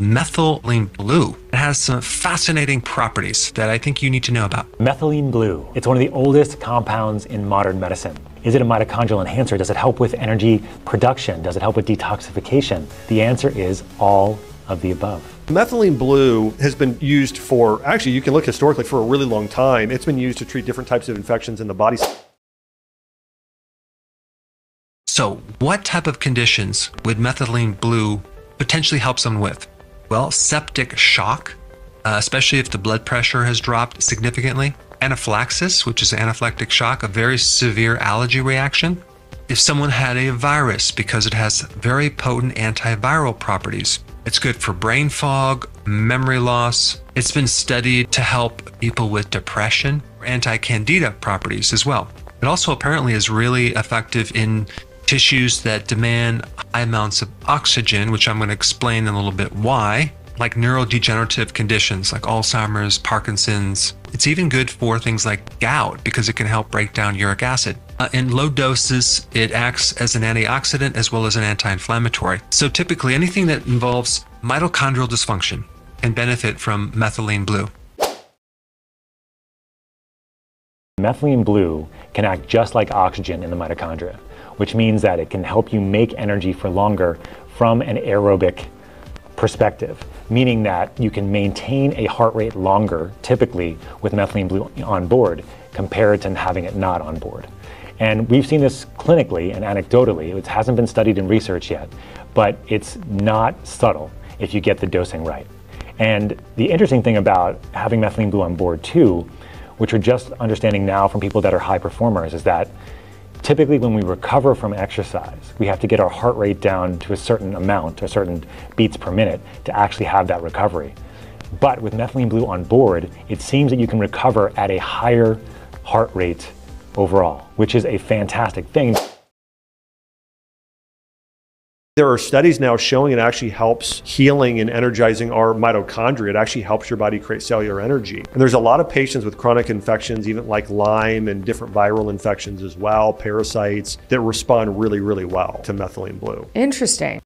methylene blue. It has some fascinating properties that I think you need to know about. Methylene blue. It's one of the oldest compounds in modern medicine. Is it a mitochondrial enhancer? Does it help with energy production? Does it help with detoxification? The answer is all of the above. Methylene blue has been used for, actually, you can look historically for a really long time. It's been used to treat different types of infections in the body. So, what type of conditions would methylene blue potentially help someone with? Well, septic shock, uh, especially if the blood pressure has dropped significantly. Anaphylaxis, which is anaphylactic shock, a very severe allergy reaction. If someone had a virus, because it has very potent antiviral properties, it's good for brain fog, memory loss. It's been studied to help people with depression, anti candida properties as well. It also apparently is really effective in tissues that demand high amounts of oxygen, which I'm going to explain in a little bit why, like neurodegenerative conditions like Alzheimer's, Parkinson's. It's even good for things like gout because it can help break down uric acid. Uh, in low doses, it acts as an antioxidant as well as an anti inflammatory. So typically, anything that involves mitochondrial dysfunction can benefit from methylene blue. Methylene blue can act just like oxygen in the mitochondria which means that it can help you make energy for longer from an aerobic perspective, meaning that you can maintain a heart rate longer, typically with methylene blue on board, compared to having it not on board. And we've seen this clinically and anecdotally. It hasn't been studied in research yet, but it's not subtle if you get the dosing right. And the interesting thing about having methylene blue on board too, which we're just understanding now from people that are high performers, is that Typically, when we recover from exercise, we have to get our heart rate down to a certain amount, to a certain beats per minute, to actually have that recovery. But with methylene blue on board, it seems that you can recover at a higher heart rate overall, which is a fantastic thing. There are studies now showing it actually helps healing and energizing our mitochondria. It actually helps your body create cellular energy. And there's a lot of patients with chronic infections, even like Lyme and different viral infections as well, parasites, that respond really, really well to methylene blue. Interesting.